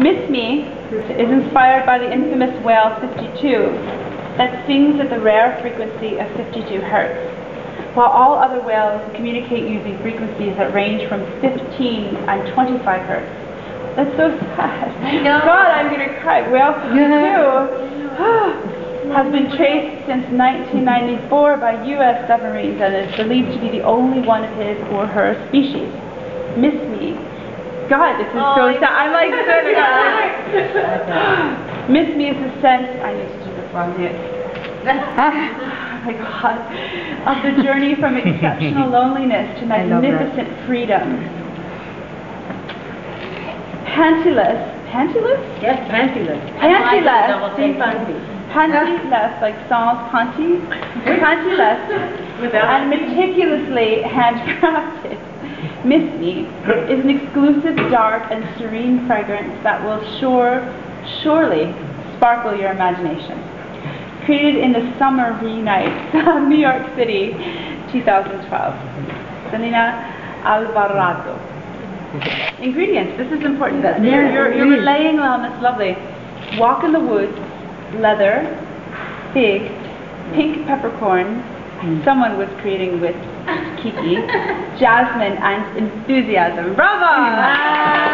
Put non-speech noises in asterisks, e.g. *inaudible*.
Miss Me is inspired by the infamous whale 52 that sings at the rare frequency of 52 hertz, while all other whales communicate using frequencies that range from 15 and 25 hertz. That's so sad. God, I'm going to cry. Whale 52 *gasps* has been traced since 1994 by U.S. submarines and is believed to be the only one of his or her species. Miss Me God, this is oh, so sad. I'm like *laughs* Miss Me is the sense. I need to do this wrong yet. oh my God. Of the journey from *laughs* exceptional loneliness to magnificent freedom. Pantyless. Pantyless? Yes, pantyless. Pantyless. Pantyless, like sans panty. Pantyless. *laughs* And meticulously handcrafted. Miss Me is an exclusive, dark, and serene fragrance that will sure, surely sparkle your imagination. Created in the Summer Reunites of *laughs* New York City, 2012. Celina Alvarado. Ingredients. This is important. You're, you're, you're relaying on this lovely. Walk in the woods, leather, fig, pink peppercorn, mm. someone was creating with Kiki, jasmine, and enthusiasm. Bravo!